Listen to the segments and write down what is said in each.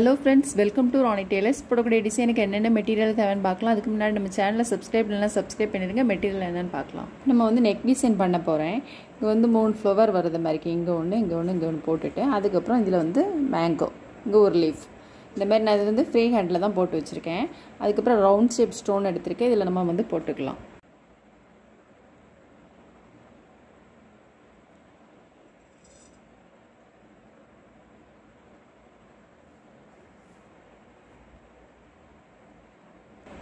Hello friends welcome to Rani tailors போடக்கூடிய டிசைனுக்கு என்னென்ன மெட்டீரியல் தேவைன்னு பார்க்கலாம். அதுக்கு முன்னாடி நம்ம சேனலில் சப்ஸ்கிரைப் இல்லைனா சப்ஸ்கிரைப் பண்ணிடுங்க. மெட்டீரியல் என்னென்னு பார்க்கலாம். நம்ம வந்து நெக் டிசைன் பண்ண போகிறேன் இங்கே வந்து மூணு ஃப்ளவர் வருது மாதிரிக்கு இங்கே ஒன்று இங்கே ஒன்று இங்கே ஒன்று போட்டுட்டு அதுக்கப்புறம் இதில் வந்து மேங்கோ இங்கே ஒரு லீஃப் இந்த மாதிரி நான் இது வந்து ஃப்ரீ ஹேண்டில் தான் போட்டு வச்சுருக்கேன். அதுக்கப்புறம் ரவுண்ட் ஷேப் ஸ்டோன் எடுத்திருக்கேன். இதில் நம்ம வந்து போட்டுக்கலாம்.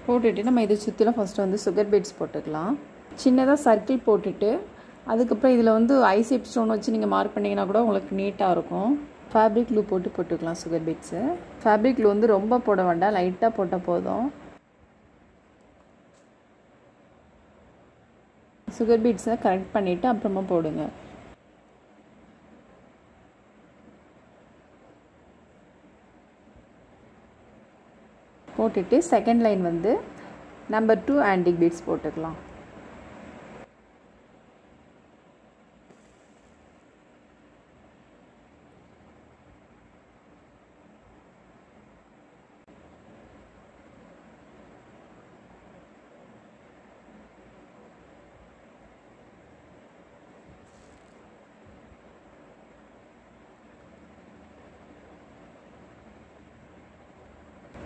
போட்டுட்டு நம்ம இதை சுற்றிலும் ஃபஸ்ட்டு வந்து சுகர் பீட்ஸ் போட்டுக்கலாம். சின்னதாக சர்க்கிள் போட்டுட்டு அதுக்கப்புறம் இதில் வந்து ஐசேப் ஸ்டோன் வச்சு நீங்கள் மார்க் பண்ணிங்கன்னா கூட உங்களுக்கு நீட்டாக இருக்கும். ஃபேப்ரிக் க்ளூ போட்டு போட்டுக்கலாம் சுகர் பீட்ஸு ஃபேப்ரிக் க்ளூ வந்து ரொம்ப போட வேண்டாம் லைட்டாக போட்டால் போதும். சுகர் பீட்ஸை கரெக்ட் பண்ணிவிட்டு அப்புறமா போடுங்க. போட்டுட்டு செகண்ட் லைன் வந்து நம்பர் டூ ஆன்டிக் பீட்ஸ் போட்டுக்கலாம்.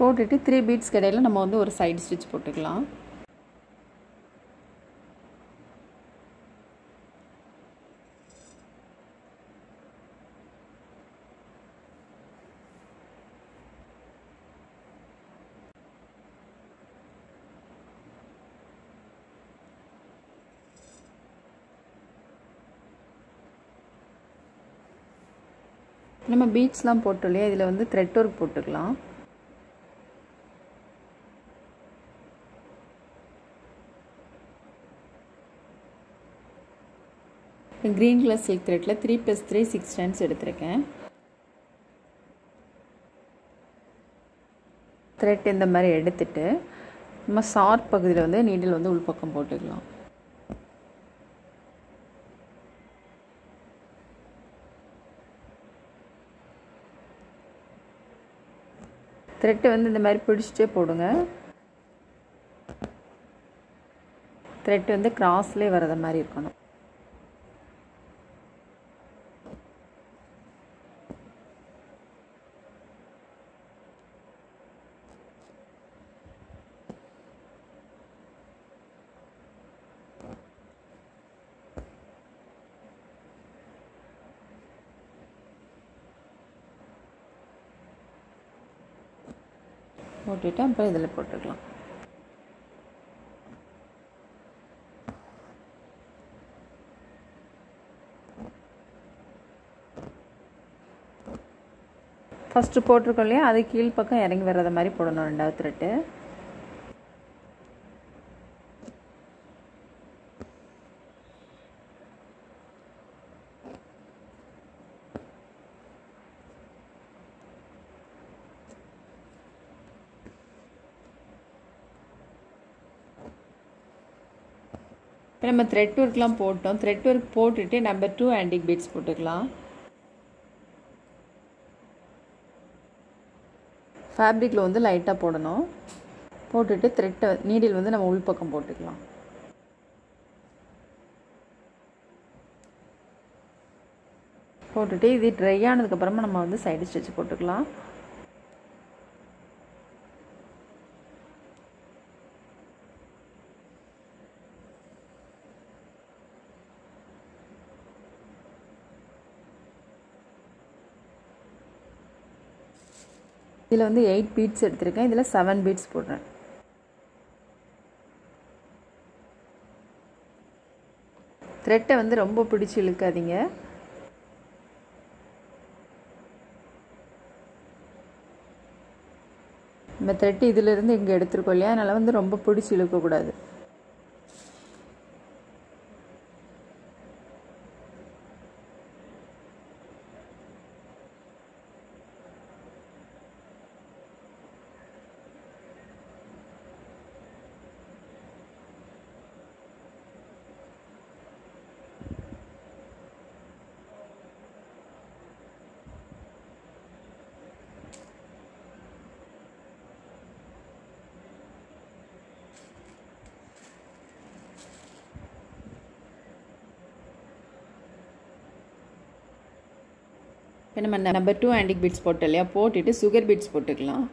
போட்டுட்டு த்ரீ பீட்ஸ் கடையில் நம்ம வந்து ஒரு சைடு ஸ்டிச் போட்டுக்கலாம். நம்ம பீட்ஸ்லாம் போட்டோம் இல்லையா? இதில் வந்து த்ரெட் ஒர்க் போட்டுக்கலாம். Green colour silk த்ரெட்டில் three plus three six stands எடுத்திருக்கேன். த்ரெட் இந்த மாதிரி எடுத்துட்டு நம்ம ஷார்ட் பகுதியில் வந்து நீடில் வந்து உள்பக்கம் போட்டுக்கலாம். த்ரெட்டு வந்து இந்த மாதிரி பிடிச்சிட்டே போடுங்க. த்ரெட் வந்து கிராஸ்லேயே வர்ற மாதிரி இருக்கணும். போட்டுட்டு அப்புறம் இதில் போட்டுக்கலாம். ஃபஸ்ட்டு போட்டிருக்கோம் இல்லையா? அது கீழ்ப்பக்கம் இறங்கி வர்றத மாதிரி போடணும் ரெண்டாவது த்ரெட்டு. நம்ம த்ரெட் ஒர்க்லாம் போட்டோம். த்ரெட் ஒர்க் போட்டுட்டு நம்பர் டூ ஆன்டிக் பீட்ஸ் போட்டுக்கலாம். ஃபேப்ரிக்கில் வந்து லைட்டாக போடணும். போட்டுட்டு த்ரெட்டை நீடில் வந்து நம்ம உள்பக்கம் போட்டுக்கலாம். போட்டுட்டு இது ட்ரை ஆனதுக்கப்புறமா நம்ம வந்து சைடு ஸ்டிச் போட்டுக்கலாம். இதில் வந்து எயிட் பீட்ஸ் எடுத்திருக்கேன். இதில் செவன் பீட்ஸ் போடுறேன். த்ரெட்டை வந்து ரொம்ப பிடிச்சி இழுக்காதீங்க. நம்ம த்ரெட்டு இதிலிருந்து இங்கே எடுத்துருக்கோம் இல்லையா? அதனால் வந்து ரொம்ப பிடிச்சி இழுக்கக்கூடாது. இப்போ நம்ம நம்பர் டூ ஆன்டிக் பீட்ஸ் போட்டோம் இல்லையா? போட்டுட்டு சுகர் பீட்ஸ் போட்டுக்கலாம்.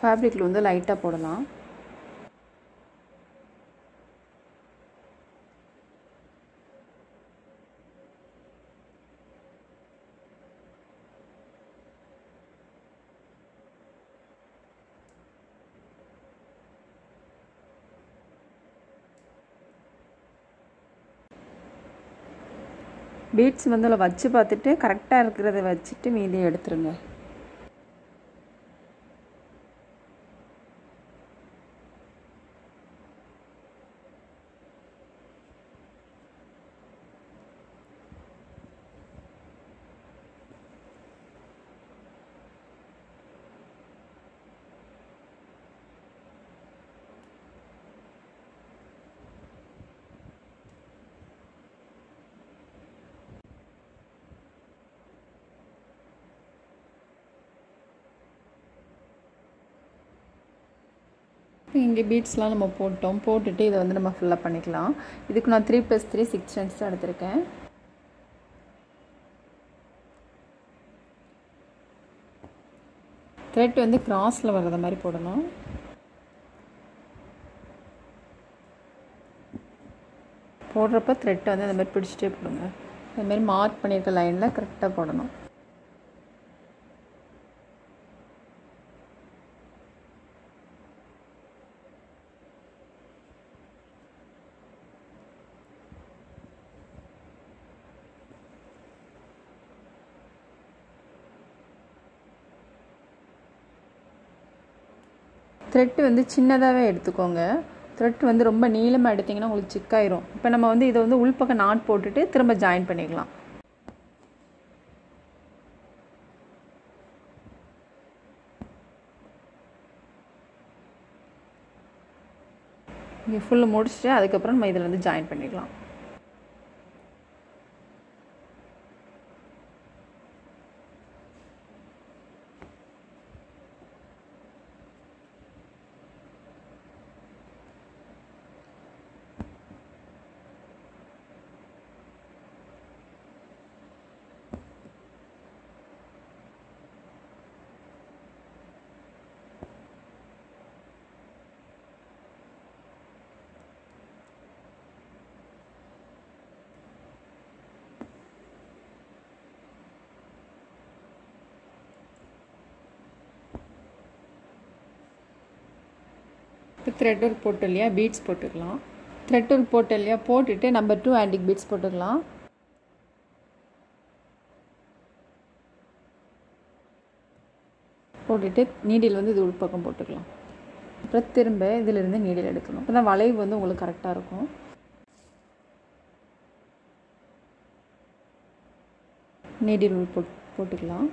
ஃபேப்ரிக்கில் வந்து லைட்டாக போடலாம். பீட்ஸ் வந்து அதில் வச்சு பார்த்துட்டு கரெக்டாக இருக்கிறத வச்சுட்டு மீதியை எடுத்துருங்க. இங்கே பீட்ஸ்லாம் நம்ம போட்டோம். போட்டுட்டு இதை வந்து நம்ம ஃபில்லப் பண்ணிக்கலாம். இதுக்கு நான் த்ரீ ப்ளஸ் த்ரீ சிக்ஸ் சென்ஸ் தான் எடுத்திருக்கேன். த்ரெட் வந்து கிராஸில் வர்றத மாதிரி போடணும். போடுறப்ப த்ரெட்டை வந்து அந்த மாதிரி பிடிச்சிட்டே போடுங்க. அந்த மாதிரி மார்க் பண்ணியிருக்க லைனில் கரெக்டாக போடணும். த்ரெட்டு வந்து சின்னதாகவே எடுத்துக்கோங்க. த்ரெட் வந்து ரொம்ப நீளமாக எடுத்திங்கன்னா உங்களுக்கு சிக்காயிரும். இப்போ நம்ம வந்து இதை வந்து உள்பக்கம் நாட் போட்டுட்டு திரும்ப ஜாயின் பண்ணிக்கலாம். இங்கே ஃபுல்லு முடிச்சுட்டு அதுக்கப்புறம் நம்ம இதில் வந்து ஜாயின் பண்ணிக்கலாம். த்ரெட் ஒர்க் போட்டோம் இல்லையா? பீட்ஸ் போட்டுக்கலாம். த்ரெட் ஒர்க் போட்டோம் இல்லையா? போட்டுட்டு நம்பர் டூ ஆன்டிக் பீட்ஸ் போட்டுக்கலாம். போட்டுட்டு நீடில் வந்து இது உள்பக்கம் போட்டுக்கலாம். அப்புறம் திரும்ப இதிலிருந்து நீடில் எடுக்கணும். அப்போ தான் வளைவு வந்து உங்களுக்கு கரெக்டாக இருக்கும். நீடில் உள் போட் போட்டுக்கலாம்.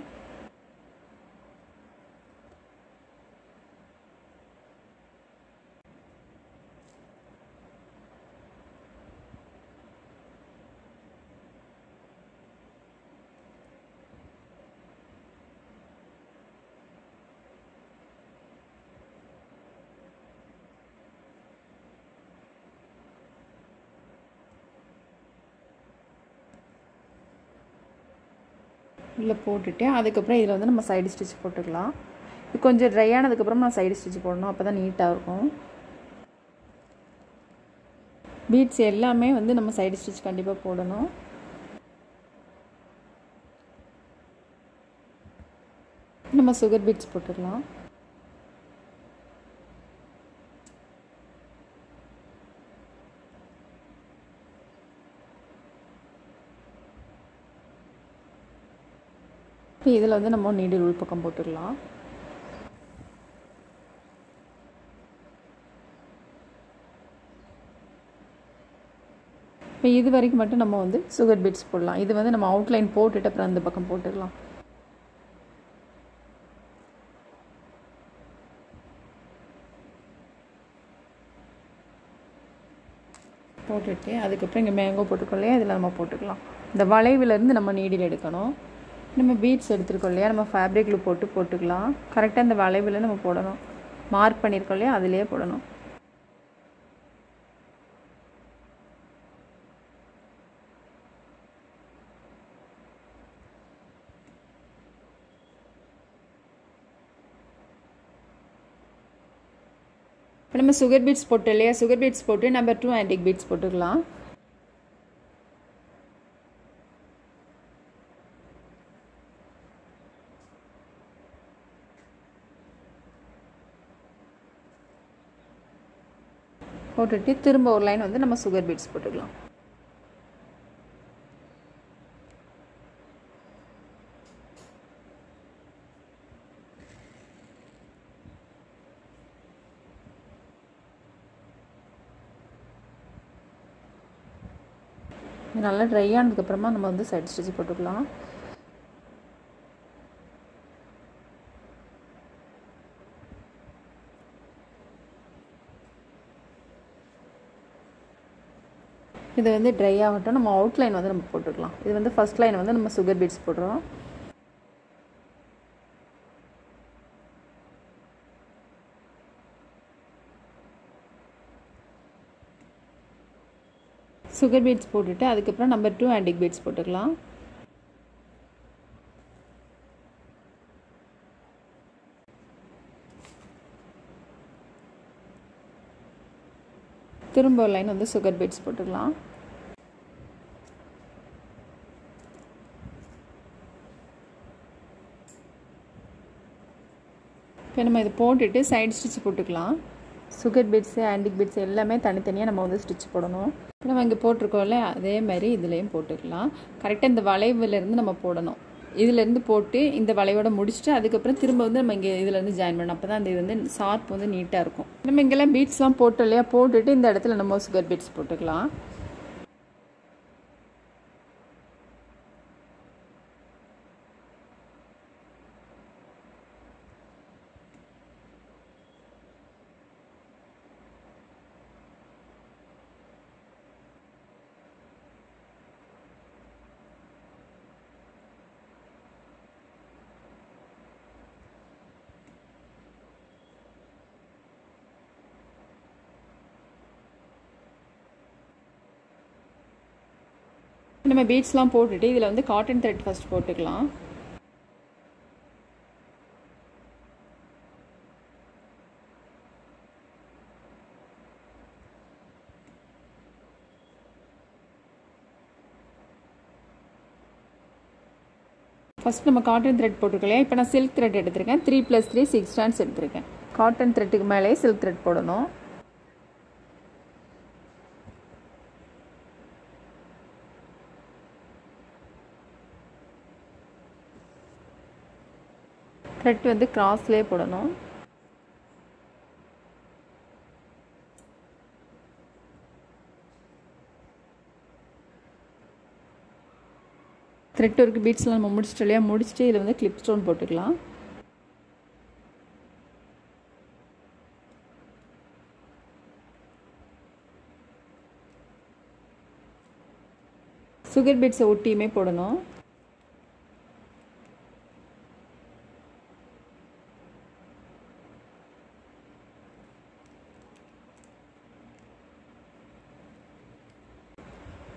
உள்ளே போட்டுட்டேன் அதுக்கப்புறம் இதில் வந்து நம்ம சைடு ஸ்டிச் போட்டுக்கலாம். இது கொஞ்சம் ட்ரை ஆனதுக்கப்புறம் நான் சைடு ஸ்டிச் போடணும். அப்போ தான் நீட்டாக இருக்கும். பீட்ஸ் எல்லாமே வந்து நம்ம சைடு ஸ்டிச் கண்டிப்பாக போடணும். நம்ம சுகர் பீட்ஸ் போட்டுடலாம் இப்போ இதில் வந்து நம்ம நீடில் உள்பக்கம் போட்டுக்கலாம் இப்போ இது வரைக்கும் மட்டும் நம்ம வந்து சுகர் பீட்ஸ் போடலாம். இது வந்து நம்ம அவுட்லைன் போட்டுட்டு அப்புறம் அந்த பக்கம் போட்டுக்கலாம் போட்டுட்டு அதுக்கப்புறம் இங்கே மேங்கோ போட்டுக்கோ இல்லையா? இதில் நம்ம போட்டுக்கலாம். இந்த வளைவிலேருந்து நம்ம நீடில் எடுக்கணும். நம்ம பீட்ஸ் எடுத்துருக்கோம் இல்லையா? நம்ம ஃபேப்ரிக்கில் போட்டு போட்டுக்கலாம். கரெக்டாக இந்த வளைவில் நம்ம போடணும். மார்க் பண்ணியிருக்கோம் இல்லையா? அதிலேயே போடணும். இப்போ நம்ம சுகர் பீட்ஸ் போட்டு இல்லையா? சுகர் பீட்ஸ் போட்டு நம்பர் டூ ஆன்டிக் பீட்ஸ் போட்டுக்கலாம். போட்டுட்டு திரும்ப ஒரு லைன் வந்து நம்ம சுகர் பீட்ஸ் போட்டுக்கலாம். நல்லா ட்ரை ஆனதுக்கப்புறமா நம்ம வந்து சைட் ஸ்டிச் போட்டுக்கலாம். இது வந்து ட்ரை ஆகட்டும் நம்ம அவுட்லைன் வந்து நம்ம போட்டுக்கலாம். இது வந்து ஃபஸ்ட் லைன் வந்து நம்ம சுகர் பீட்ஸ் போடுறோம் சுகர் பீட்ஸ் போட்டுட்டு அதுக்கப்புறம் நம்பர் டூ ஆண்டிக் பீட்ஸ் போட்டுக்கலாம். திரும்ப ஒரு லைன் வந்து சுகர் பீட்ஸ் போட்டுக்கலாம். இப்போ நம்ம இதை போட்டுட்டு சைடு ஸ்டிச் போட்டுக்கலாம். சுகர் பீட்ஸு ஆண்டிக் பீட்ஸ் எல்லாமே தனித்தனியாக நம்ம வந்து ஸ்டிச் போடணும். இப்போ நம்ம இங்கே போட்டிருக்கோம்ல அதே மாதிரி இதுலேயும் போட்டுக்கலாம். கரெக்டாக இந்த வளைவுலேருந்து நம்ம போடணும். இதுலேருந்து போட்டு இந்த வளைவோட முடிச்சுட்டு அதுக்கப்புறம் திரும்ப வந்து நம்ம இங்கே இதுலேருந்து ஜாயின் பண்ணணும். அப்போ தான் அந்த இது வந்து ஷார்ப் வந்து நீட்டாக இருக்கும். நம்ம இங்கெல்லாம் பீட்ஸ்லாம் போட்டோம் இல்லையா? போட்டுட்டு இந்த இடத்துல நம்ம சுகர் பீட்ஸ் போட்டுக்கலாம். நம்ம பீட்ஸ்லாம் போட்டுட்டு இதில் வந்து காட்டன் த்ரெட் ஃபஸ்ட் போட்டுக்கலாம். ஃபஸ்ட் நம்ம காட்டன் த்ரெட் போட்டுக்கலாம் இப்போ நான் சில்க் த்ரெட் எடுத்திருக்கேன். Three plus three six stands எடுத்திருக்கேன். காட்டன் த்ரெட்டுக்கு மேலே சில்க் த்ரெட் போடணும். த்ரெட் வந்து கிராஸ்லேயே போடணும். த்ரெட் ஒர்க் பீட்ஸ்லாம் நம்ம முடிச்சிட்டு இல்லையா? முடிச்சுட்டு இதில் வந்து கிளிப் ஸ்டோன் போட்டுக்கலாம். சுகர் பீட்ஸை ஒட்டியுமே போடணும்.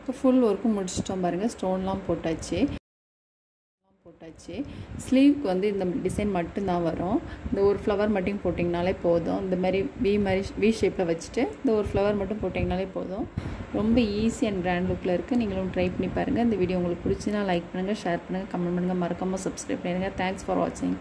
இப்போ ஃபுல் ஒர்க்கும் முடிச்சிட்டோம் பாருங்கள் ஸ்டோன்லாம் போட்டாச்சு. போட்டாச்சு. ஸ்லீவ்க்கு வந்து இந்த டிசைன் மட்டும்தான் வரும். இந்த ஒரு ஃப்ளவர் மட்டும் போட்டிங்கனாலே போதும். இந்த மாதிரி வி மாதிரி வி ஷேப்பில் வச்சுட்டு இந்த ஒரு ஃப்ளவர் மட்டும் போட்டிங்கனாலே போதும். ரொம்ப ஈஸி அண்ட் கிராண்ட் லுக்கில் இருக்குது நீங்களும் ட்ரை பண்ணி பாருங்கள் இந்த வீடியோ உங்களுக்கு பிடிச்சினா லைக் பண்ணுங்கள் ஷேர் பண்ணுங்கள் கமெண்ட் பண்ணுங்கள் மறக்காமல் சப்ஸ்கிரைப் பண்ணிடுங்க. தேங்க்ஸ் ஃபார் வாட்சிங்